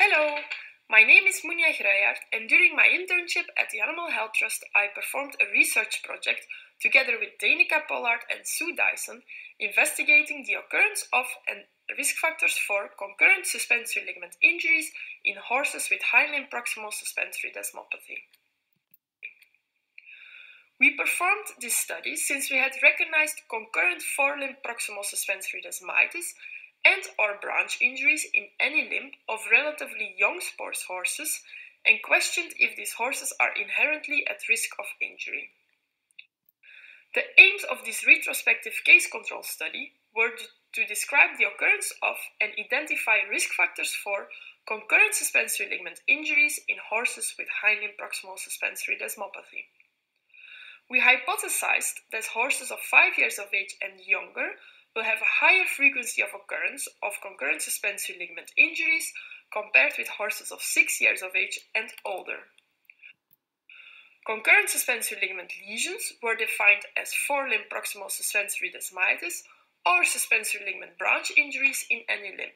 Hello, my name is Mounia Gruyaert and during my internship at the Animal Health Trust I performed a research project together with Danica Pollard and Sue Dyson investigating the occurrence of and risk factors for concurrent suspensory ligament injuries in horses with hindlimb proximal suspensory desmopathy. We performed this study since we had recognized concurrent forelimb proximal suspensory desmitis and or branch injuries in any limb of relatively young sports horses and questioned if these horses are inherently at risk of injury. The aims of this retrospective case control study were to describe the occurrence of and identify risk factors for concurrent suspensory ligament injuries in horses with hindlimb proximal suspensory desmopathy. We hypothesized that horses of 5 years of age and younger will have a higher frequency of occurrence of concurrent suspensory ligament injuries compared with horses of 6 years of age and older. Concurrent suspensory ligament lesions were defined as forelimb proximal suspensory desmitis or suspensory ligament branch injuries in any limb.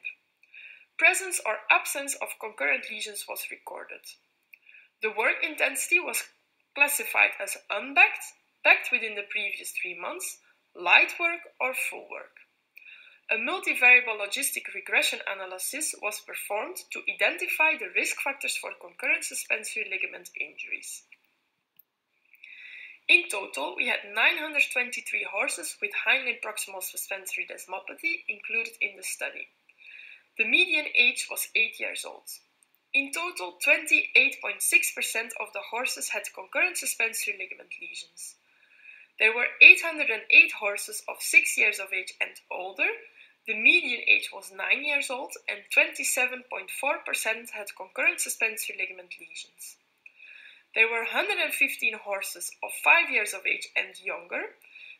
Presence or absence of concurrent lesions was recorded. The work intensity was classified as unbacked, backed within the previous three months, light work or full work. A multivariable logistic regression analysis was performed to identify the risk factors for concurrent suspensory ligament injuries. In total, we had 923 horses with hindlimb proximal suspensory desmopathy included in the study. The median age was 8 years old. In total, 28.6% of the horses had concurrent suspensory ligament lesions. There were 808 horses of 6 years of age and older. The median age was 9 years old, and 27.4% had concurrent suspensory ligament lesions. There were 115 horses of 5 years of age and younger.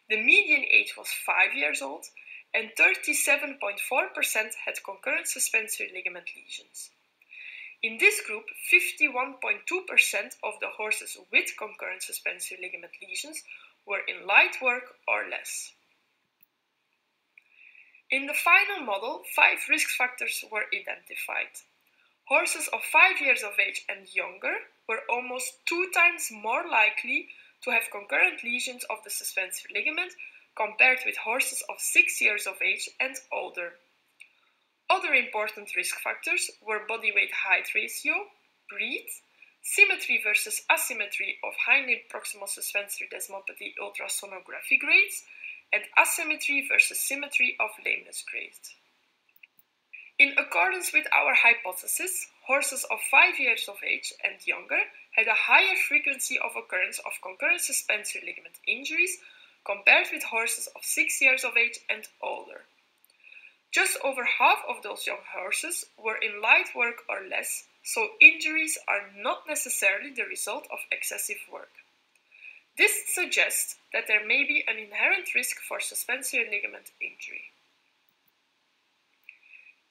The median age was 5 years old, and 37.4% had concurrent suspensory ligament lesions. In this group, 51.2% of the horses with concurrent suspensory ligament lesions were in light work or less. In the final model, five risk factors were identified. Horses of 5 years of age and younger were almost two times more likely to have concurrent lesions of the suspensory ligament compared with horses of 6 years of age and older. Other important risk factors were body weight height ratio, breed, symmetry versus asymmetry of hindlimb proximal suspensory desmopathy ultrasonography grades, and asymmetry versus symmetry of lameness grades. In accordance with our hypothesis, horses of 5 years of age and younger had a higher frequency of occurrence of concurrent suspensory ligament injuries compared with horses of 6 years of age and older. Just over half of those young horses were in light work or less, so injuries are not necessarily the result of excessive work. This suggests that there may be an inherent risk for suspensory ligament injury.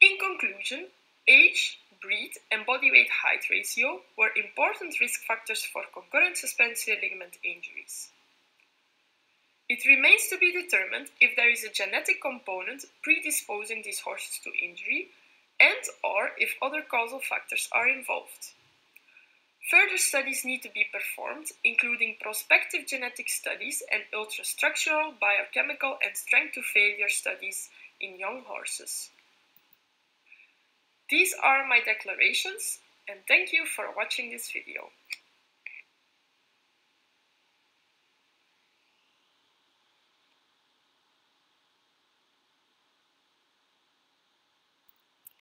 In conclusion, age, breed, and body weight height ratio were important risk factors for concurrent suspensory ligament injuries. It remains to be determined if there is a genetic component predisposing these horses to injury and or if other causal factors are involved. Further studies need to be performed, including prospective genetic studies and ultrastructural, biochemical, and strength to failure studies in young horses. These are my declarations, and thank you for watching this video.